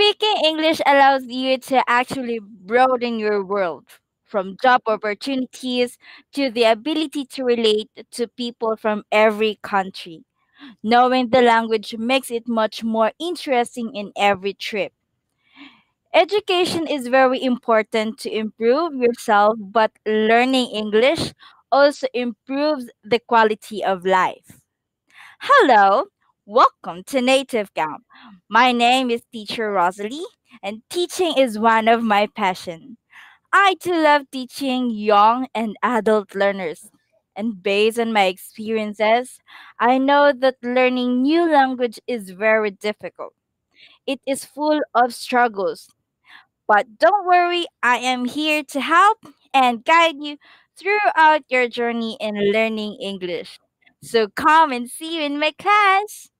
Speaking English allows you to actually broaden your world from job opportunities to the ability to relate to people from every country. Knowing the language makes it much more interesting in every trip. Education is very important to improve yourself, but learning English also improves the quality of life. Hello, welcome to Native Camp. My name is Teacher Rosalie, and teaching is one of my passions. I too love teaching young and adult learners. And based on my experiences, I know that learning new language is very difficult. It is full of struggles. But don't worry, I am here to help and guide you throughout your journey in learning English. So come and see you in my class.